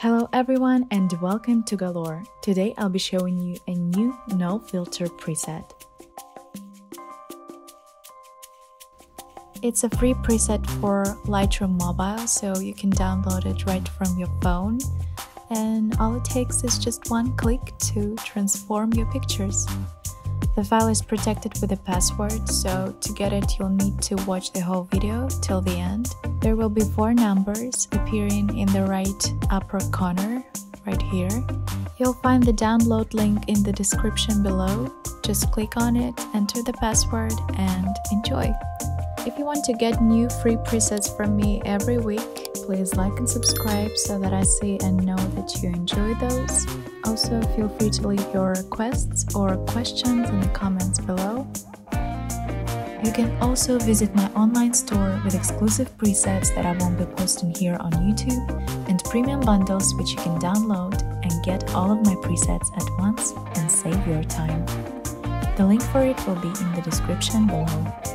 Hello everyone and welcome to Galore. Today I'll be showing you a new no filter preset. It's a free preset for Lightroom Mobile so you can download it right from your phone and all it takes is just one click to transform your pictures. The file is protected with a password, so to get it you'll need to watch the whole video till the end. There will be four numbers appearing in the right upper corner, right here. You'll find the download link in the description below. Just click on it, enter the password, and enjoy! If you want to get new free presets from me every week, please like and subscribe so that I see and know that you enjoy those. Also, feel free to leave your requests or questions in the comments below. You can also visit my online store with exclusive presets that I won't be posting here on YouTube and premium bundles which you can download and get all of my presets at once and save your time. The link for it will be in the description below.